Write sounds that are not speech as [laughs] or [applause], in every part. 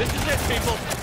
This is it, people!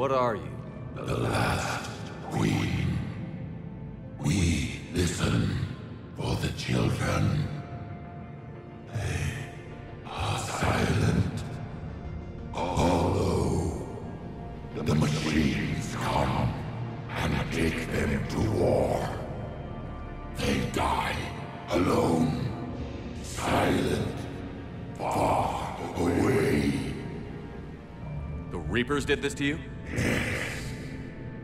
What are you? The last Reapers did this to you?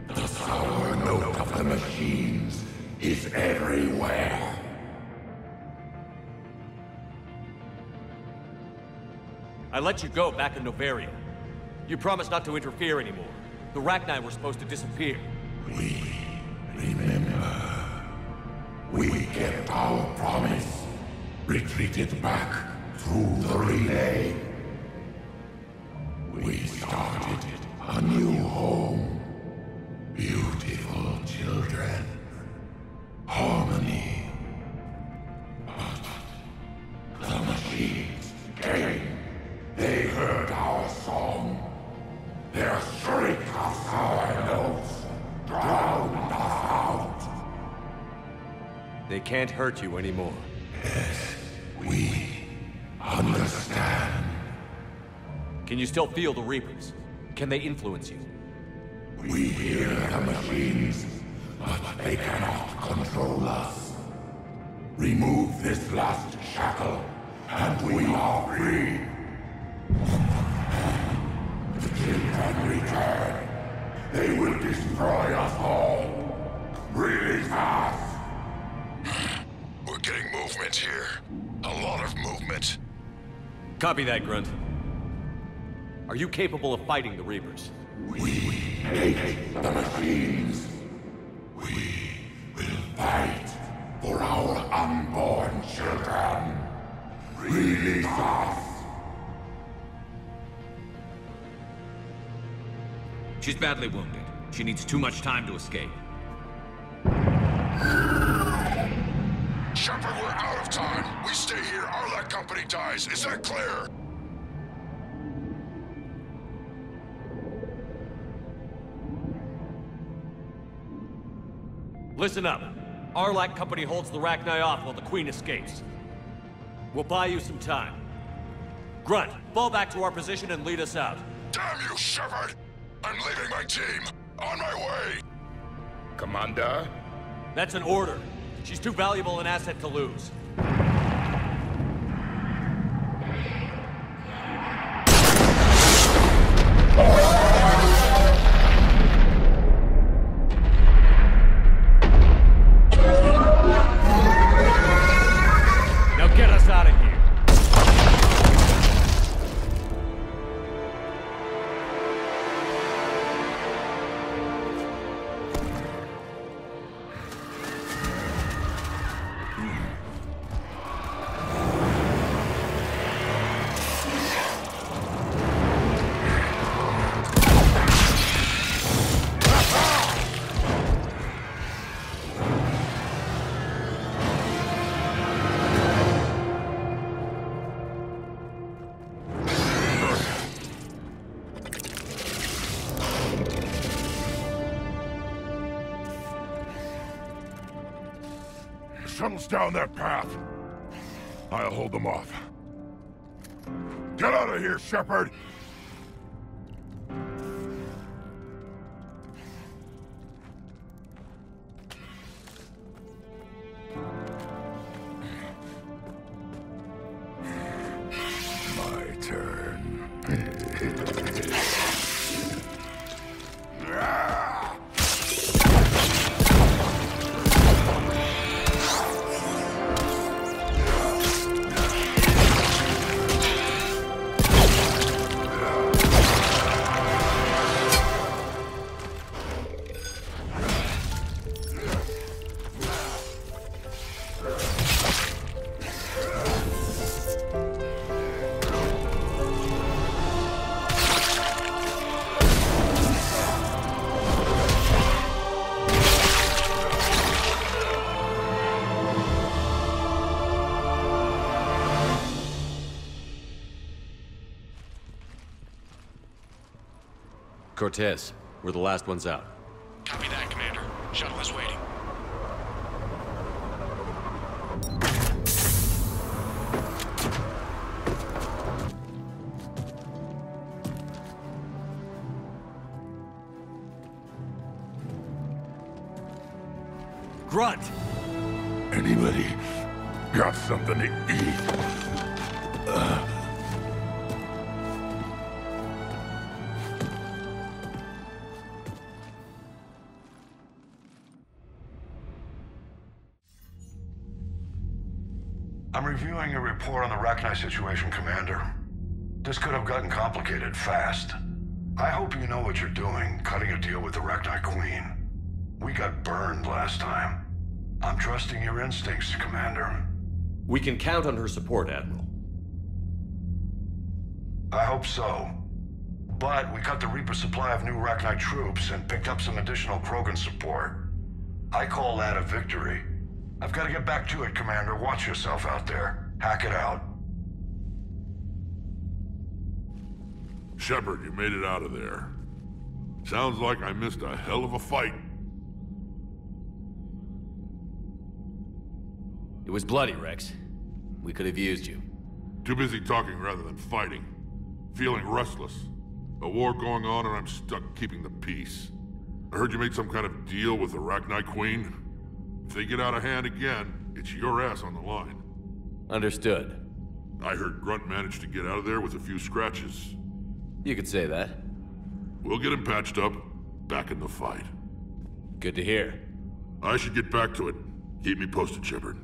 The sour note of the machines is everywhere. I let you go back in Noveria. You promised not to interfere anymore. The Rachni were supposed to disappear. We remember. We kept our promise. Retreated back through the relay. Can't hurt you anymore. Yes, we understand. Can you still feel the Reapers? Can they influence you? We hear the machines, but they cannot control us. Remove this last shackle, and we are free. The children return. They will destroy us all. Really fast. We're getting movement here. A lot of movement. Copy that, Grunt. Are you capable of fighting the Reapers? We hate the machines. We will fight for our unborn children. Release us. She's badly wounded. She needs too much time to escape. Aralakh Company dies. Is that clear? Listen up. Aralakh Company holds the Rachni off while the Queen escapes. We'll buy you some time. Grunt, fall back to our position and lead us out. Damn you, Shepard! I'm leaving my team. On my way. Commander? That's an order. She's too valuable an asset to lose. Shuttles down that path. I'll hold them off. Get out of here, Shepard! Cortez, we're the last ones out. Report on the Rachni situation, Commander. This could have gotten complicated fast. I hope you know what you're doing, cutting a deal with the Rachni Queen. We got burned last time. I'm trusting your instincts, Commander. We can count on her support, Admiral. I hope so. But we cut the Reaper supply of new Rachni troops and picked up some additional Krogan support. I call that a victory. I've got to get back to it, Commander. Watch yourself out there. Hack it out. Shepard, you made it out of there. Sounds like I missed a hell of a fight. It was bloody, Wrex. We could have used you. Too busy talking rather than fighting. Feeling restless. A war going on and I'm stuck keeping the peace. I heard you made some kind of deal with the Rachni Queen. If they get out of hand again, it's your ass on the line. Understood. I heard Grunt managed to get out of there with a few scratches. You could say that. We'll get him patched up, back in the fight. Good to hear. I should get back to it. Keep me posted, Shepard.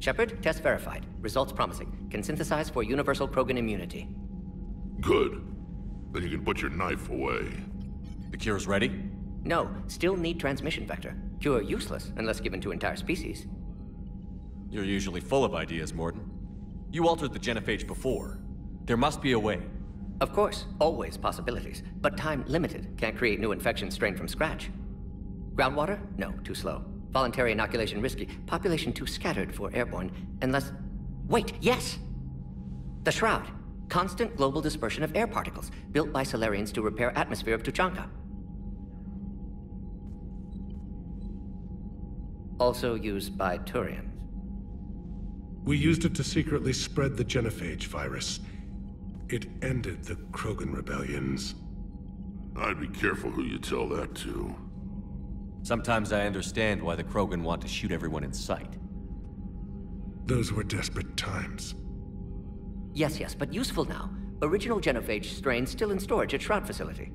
Shepard, test verified. Results promising. Can synthesize for universal Krogan immunity. Good. Then you can put your knife away. The cure's ready? No, still need transmission vector. Cure useless unless given to entire species. You're usually full of ideas, Mordin. You altered the genophage before. There must be a way. Of course, always possibilities, but time limited. Can't create new infection strain from scratch. Groundwater? No, too slow. Voluntary inoculation risky. Population too scattered for airborne. Unless. Wait, yes! The Shroud. Constant global dispersion of air particles, built by Salarians to repair atmosphere of Tuchanka. Also used by Turians. We used it to secretly spread the genophage virus. It ended the Krogan rebellions. I'd be careful who you tell that to. Sometimes I understand why the Krogan want to shoot everyone in sight. Those were desperate times. Yes, yes, but useful now. Original genophage strain still in storage at Shroud facility.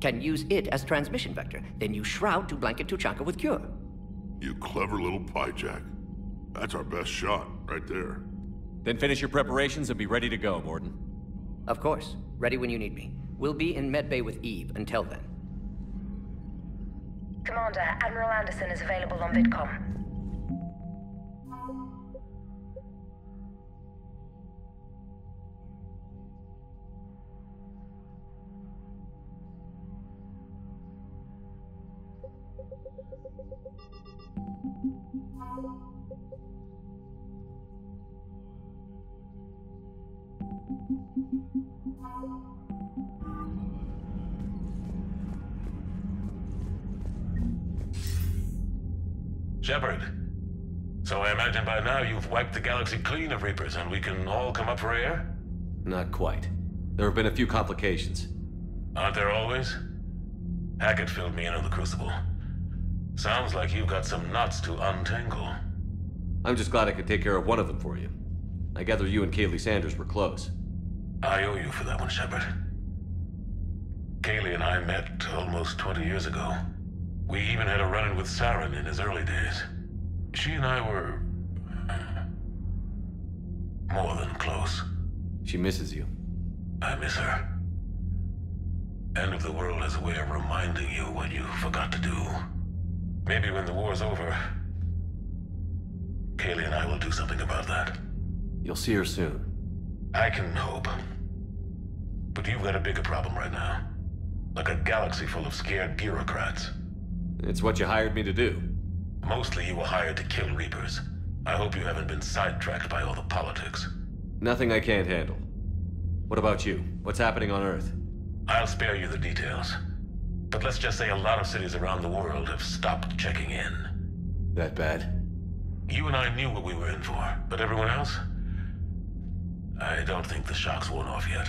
Can use it as transmission vector, then use Shroud to blanket Tuchanka with cure. You clever little pyjack. That's our best shot, right there. Then finish your preparations and be ready to go, Mordin. Of course. Ready when you need me. We'll be in medbay with Eve until then. Commander, Admiral Anderson is available on VidCom. Shepard. So I imagine by now you've wiped the galaxy clean of Reapers and we can all come up for air? Not quite. There have been a few complications. Aren't there always? Hackett filled me in on the Crucible. Sounds like you've got some knots to untangle. I'm just glad I could take care of one of them for you. I gather you and Kahlee Sanders were close. I owe you for that one, Shepard. Kahlee and I met almost 20 years ago. We even had a run-in with Saren in his early days. She and I were... Uh, more than close. She misses you. I miss her. End of the world has a way of reminding you what you forgot to do. Maybe when the war's over, Kahlee and I will do something about that. You'll see her soon. I can hope. But you've got a bigger problem right now. Like a galaxy full of scared bureaucrats. It's what you hired me to do. Mostly you were hired to kill Reapers. I hope you haven't been sidetracked by all the politics. Nothing I can't handle. What about you? What's happening on Earth? I'll spare you the details. But let's just say a lot of cities around the world have stopped checking in. That bad? You and I knew what we were in for, but everyone else? I don't think the shock's worn off yet.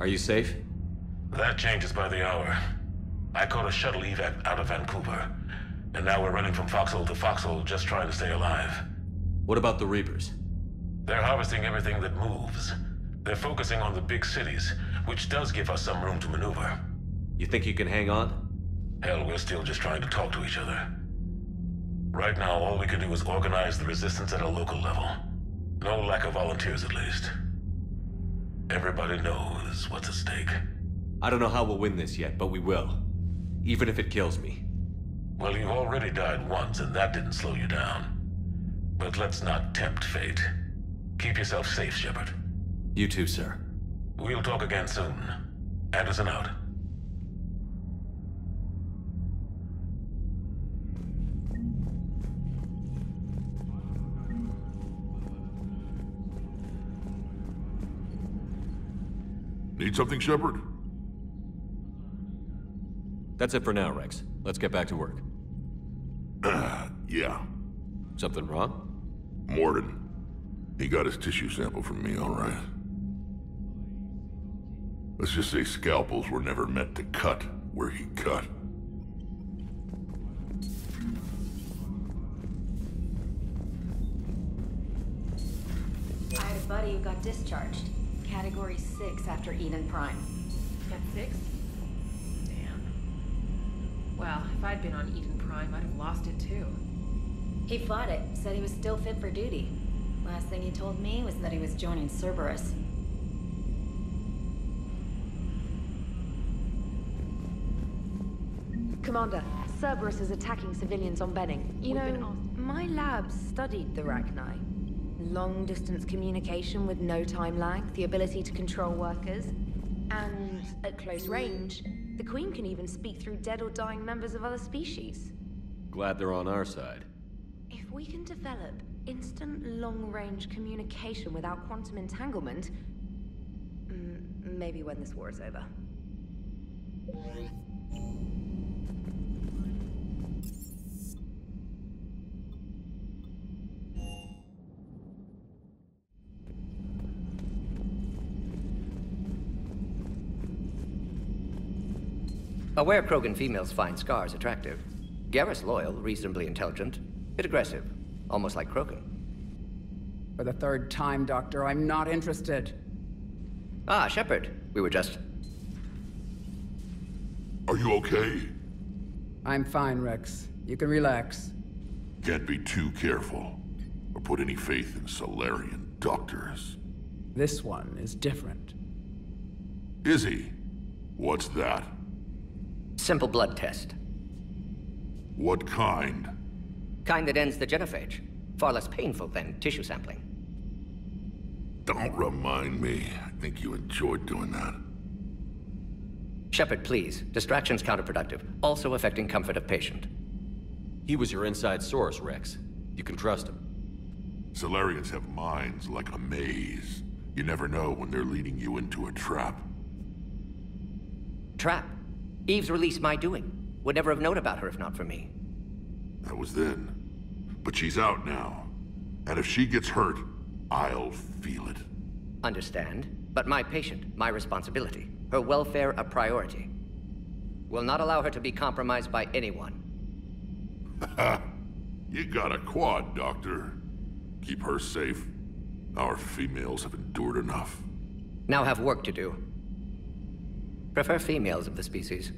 Are you safe? That changes by the hour. I caught a shuttle evac out of Vancouver, and now we're running from foxhole to foxhole just trying to stay alive. What about the Reapers? They're harvesting everything that moves. They're focusing on the big cities, which does give us some room to maneuver. You think you can hang on? Hell, we're still just trying to talk to each other. Right now, all we can do is organize the resistance at a local level. No lack of volunteers, at least. Everybody knows what's at stake. I don't know how we'll win this yet, but we will. Even if it kills me. Well, you've already died once, and that didn't slow you down. But let's not tempt fate. Keep yourself safe, Shepard. You too, sir. We'll talk again soon. Anderson out. Need something, Shepard? That's it for now, Wrex. Let's get back to work. [clears throat] yeah. Something wrong? Mordin. He got his tissue sample from me, all right. Let's just say scalpels were never meant to cut where he cut. I had a buddy who got discharged. Category 6 after Eden Prime. Got 6? Damn. Well, if I'd been on Eden Prime, I'd have lost it too. He fought it, said he was still fit for duty. Last thing he told me was that he was joining Cerberus. Commander, Cerberus is attacking civilians on Benning. You We've know, my lab studied the Rachni. Long-distance communication with no time lag, the ability to control workers, and at close range, the Queen can even speak through dead or dying members of other species. Glad they're on our side. If we can develop instant long-range communication without quantum entanglement, maybe when this war is over. Aware Krogan females find scars attractive. Garrus loyal, reasonably intelligent, bit aggressive, almost like Krogan. For the third time, Doctor, I'm not interested. Ah, Shepard. We were just... Are you okay? I'm fine, Wrex. You can relax. Can't be too careful, or put any faith in Salarian doctors. This one is different. Is he? What's that? Simple blood test. What kind? Kind that ends the genophage. Far less painful than tissue sampling. Don't remind me. I think you enjoyed doing that. Shepard, please. Distraction's counterproductive, also affecting comfort of patient. He was your inside source, Wrex. You can trust him. Salarians have minds like a maze. You never know when they're leading you into a trap. Trap? Eve's release my doing. Would never have known about her if not for me. That was then. But she's out now. And if she gets hurt, I'll feel it. Understand. But my patient, my responsibility. Her welfare a priority. Will not allow her to be compromised by anyone. [laughs] you got a quad, Doctor. Keep her safe. Our females have endured enough. Now have work to do. Prefer females of the species.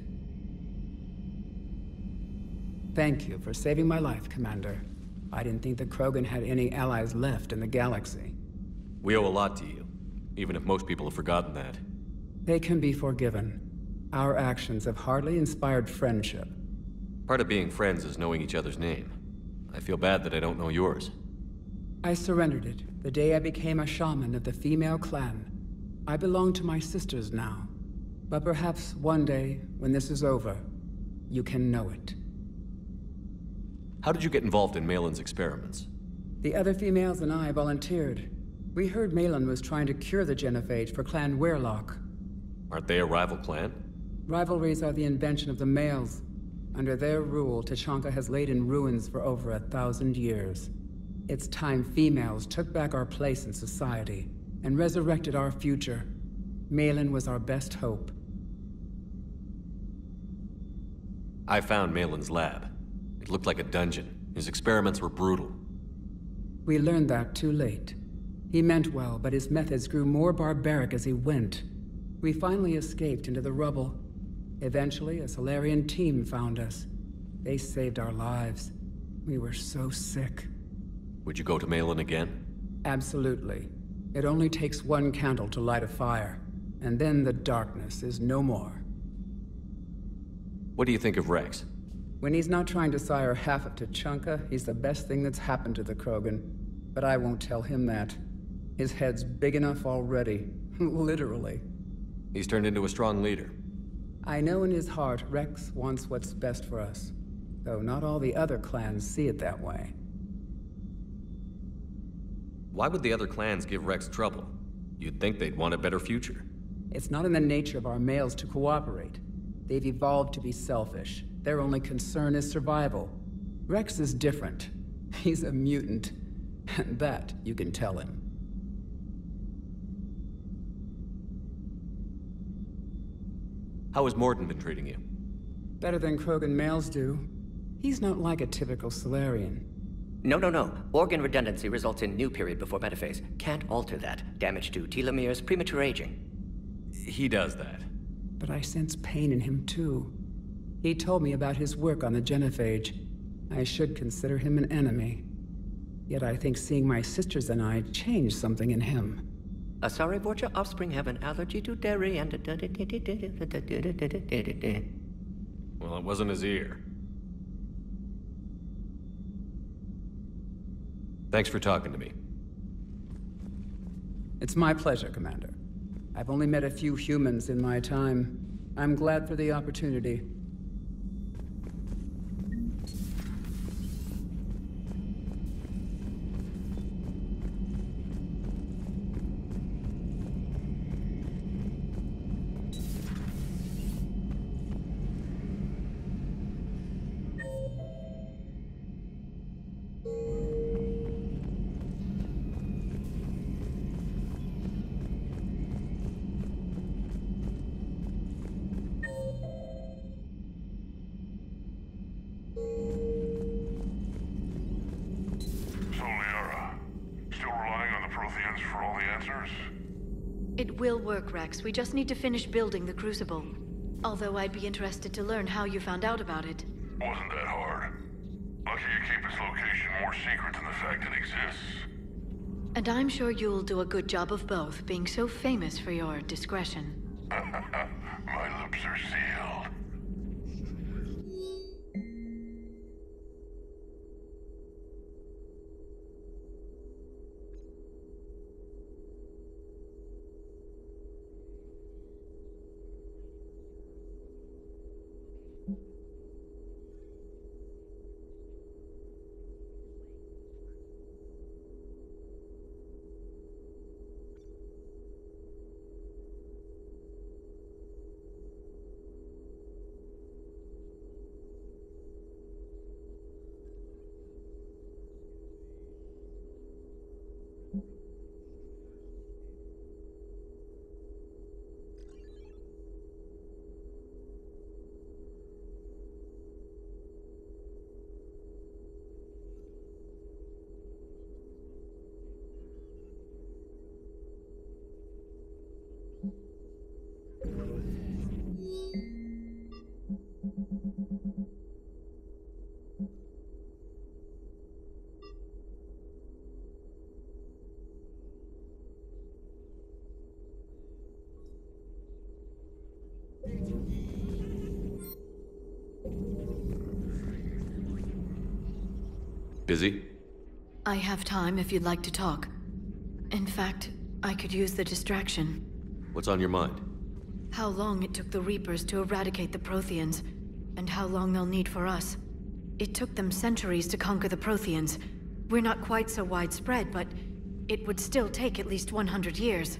Thank you for saving my life, Commander. I didn't think the Krogan had any allies left in the galaxy. We owe a lot to you, even if most people have forgotten that. They can be forgiven. Our actions have hardly inspired friendship. Part of being friends is knowing each other's name. I feel bad that I don't know yours. I surrendered it the day I became a shaman of the female clan. I belong to my sisters now. But perhaps one day, when this is over, you can know it. How did you get involved in Maelon's experiments? The other females and I volunteered. We heard Maelon was trying to cure the genophage for Clan Weyrloc. Aren't they a rival clan? Rivalries are the invention of the males. Under their rule, Tuchanka has laid in ruins for over a thousand years. It's time females took back our place in society and resurrected our future. Maelon was our best hope. I found Maelon's lab. It looked like a dungeon. His experiments were brutal. We learned that too late. He meant well, but his methods grew more barbaric as he went. We finally escaped into the rubble. Eventually, a Salarian team found us. They saved our lives. We were so sick. Would you go to Maelon again? Absolutely. It only takes one candle to light a fire, and then the darkness is no more. What do you think of Wrex? When he's not trying to sire half of Tuchanka, he's the best thing that's happened to the Krogan. But I won't tell him that. His head's big enough already. [laughs] Literally. He's turned into a strong leader. I know in his heart Wrex wants what's best for us. Though not all the other clans see it that way. Why would the other clans give Wrex trouble? You'd think they'd want a better future. It's not in the nature of our males to cooperate. They've evolved to be selfish. Their only concern is survival. Wrex is different. [laughs] He's a mutant. And that you can tell him. How has Mordin been treating you? Better than Krogan males do. He's not like a typical Salarian. No, no, no. Organ redundancy results in new period before metaphase. Can't alter that. Damage to telomeres, premature aging. He does that. But I sense pain in him too. He told me about his work on the genophage. I should consider him an enemy. Yet I think seeing my sisters and I changed something in him. Asari Vorcha offspring have an allergy to dairy and... Well, it wasn't his ear. Thanks for talking to me. It's my pleasure, Commander. I've only met a few humans in my time. I'm glad for the opportunity. We just need to finish building the Crucible. Although I'd be interested to learn how you found out about it. Wasn't that hard. Lucky you keep its location more secret than the fact it exists. And I'm sure you'll do a good job of both, being so famous for your discretion. [laughs] Busy? I have time if you'd like to talk. In fact, I could use the distraction. What's on your mind? How long it took the Reapers to eradicate the Protheans, and how long they'll need for us. It took them centuries to conquer the Protheans. We're not quite so widespread, but it would still take at least 100 years.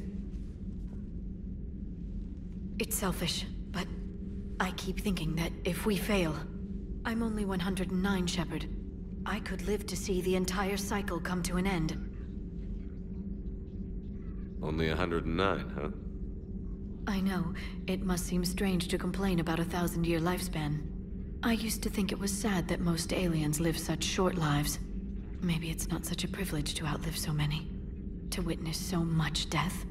It's selfish, but I keep thinking that if we fail... I'm only 109, Shepard. I could live to see the entire cycle come to an end. Only 109, huh? I know. It must seem strange to complain about a thousand-year lifespan. I used to think it was sad that most aliens live such short lives. Maybe it's not such a privilege to outlive so many. To witness so much death.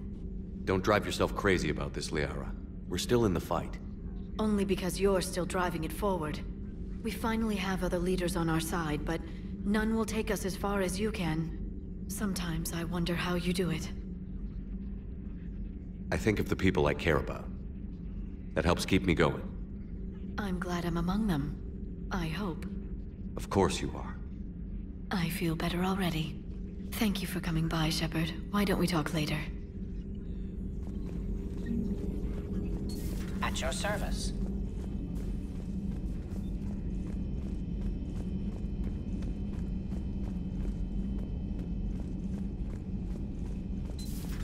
Don't drive yourself crazy about this, Liara. We're still in the fight. Only because you're still driving it forward. We finally have other leaders on our side, but none will take us as far as you can. Sometimes I wonder how you do it. I think of the people I care about. That helps keep me going. I'm glad I'm among them. I hope. Of course you are. I feel better already. Thank you for coming by, Shepard. Why don't we talk later? At your service.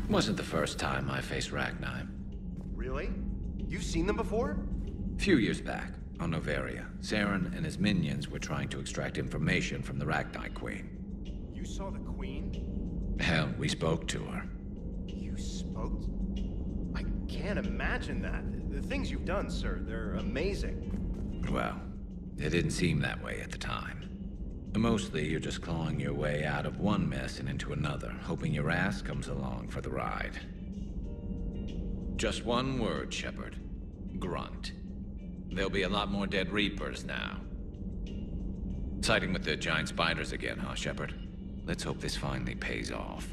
Wasn't the first time I faced Rachni. Really? You've seen them before? A Few years back, on Noveria, Saren and his minions were trying to extract information from the Rachni Queen. You saw the Queen? Hell, we spoke to her. You spoke? I can't imagine that. The things you've done, sir, they're amazing. Well, it didn't seem that way at the time. Mostly, you're just clawing your way out of one mess and into another, hoping your ass comes along for the ride. Just one word, Shepard. Grunt. There'll be a lot more dead Reapers now. Siding with the giant spiders again, huh, Shepard? Let's hope this finally pays off.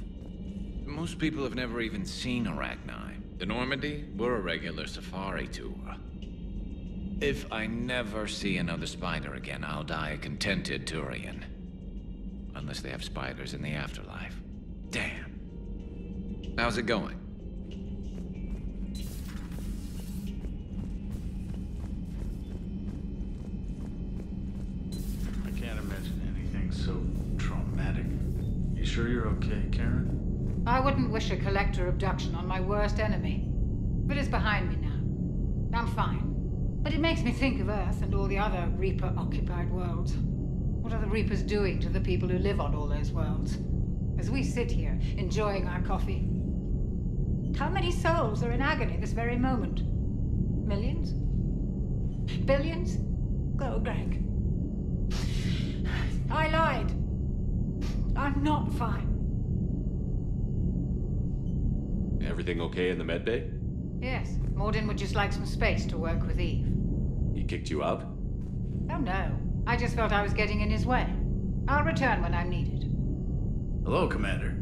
Most people have never even seen a Rachni. The Normandy, we're a regular safari tour. If I never see another spider again, I'll die a contented Turian. Unless they have spiders in the afterlife. Damn. How's it going? I can't imagine anything so traumatic. You sure you're okay, Karen? I wouldn't wish a collector abduction on my worst enemy. But it's behind me now. I'm fine. But it makes me think of Earth and all the other Reaper-occupied worlds. What are the Reapers doing to the people who live on all those worlds? As we sit here, enjoying our coffee. How many souls are in agony this very moment? Millions? Billions? Go, Greg. I lied. I'm not fine. Everything okay in the medbay? Yes, Mordin would just like some space to work with Eve. He kicked you out? Oh no. I just felt I was getting in his way. I'll return when I'm needed. Hello, Commander.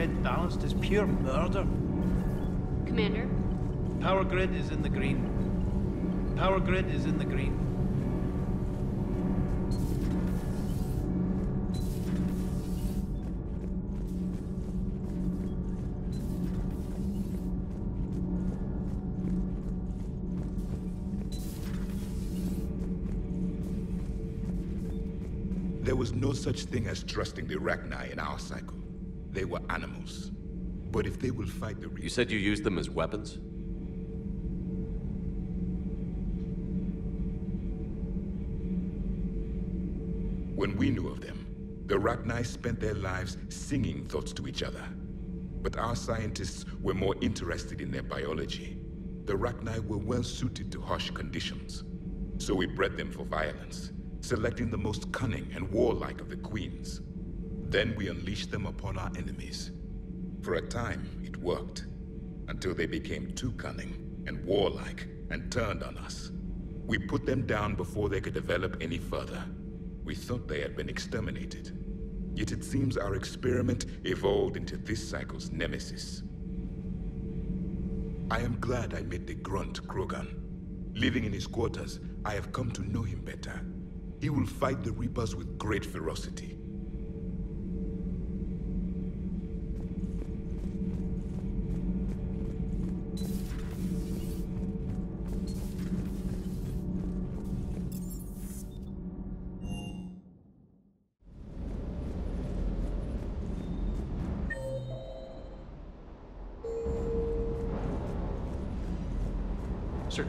Grid balanced is pure murder. Commander? Power grid is in the green. Power grid is in the green. There was no such thing as trusting the Rachni in our cycle. They were animals. But if they will fight the You said you used them as weapons? When we knew of them, the Rachni spent their lives singing thoughts to each other. But our scientists were more interested in their biology. The Rachni were well suited to harsh conditions. So we bred them for violence, selecting the most cunning and warlike of the queens. Then we unleashed them upon our enemies. For a time, it worked. Until they became too cunning and warlike and turned on us. We put them down before they could develop any further. We thought they had been exterminated. Yet it seems our experiment evolved into this cycle's nemesis. I am glad I met the grunt Krogan. Living in his quarters, I have come to know him better. He will fight the Reapers with great ferocity.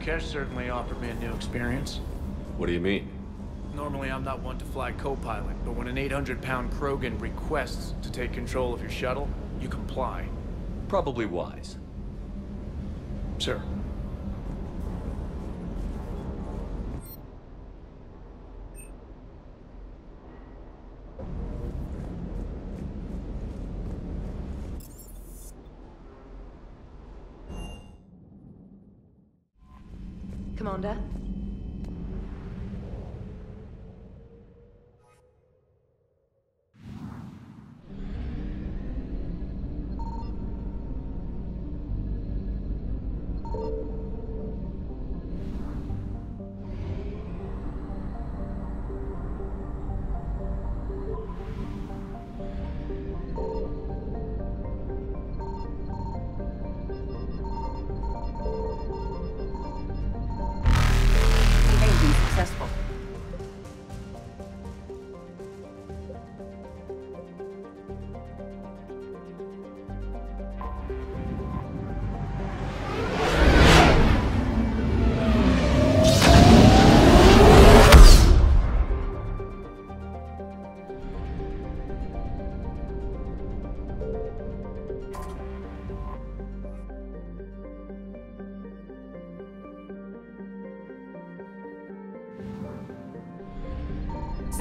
Kesh certainly offered me a new experience. What do you mean? Normally, I'm not one to fly co-pilot, but when an 800-pound Krogan requests to take control of your shuttle, you comply. Probably wise. Sir. Commander?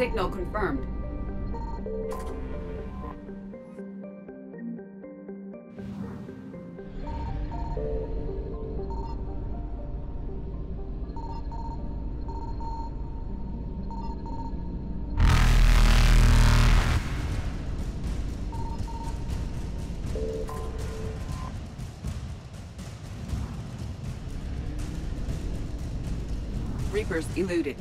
Signal confirmed. Reapers eluded.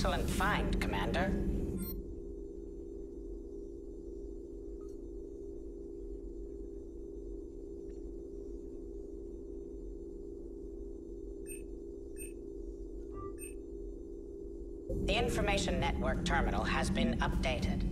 Excellent find, Commander. The information network terminal has been updated.